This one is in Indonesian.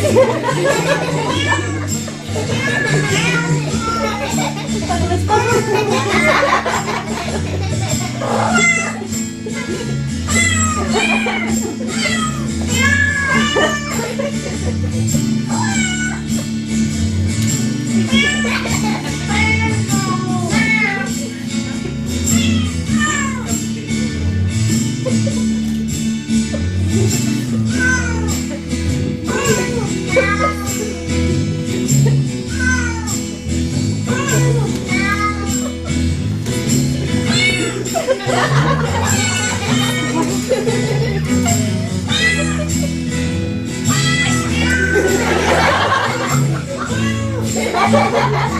Ha ¡Gracias!